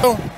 Oh.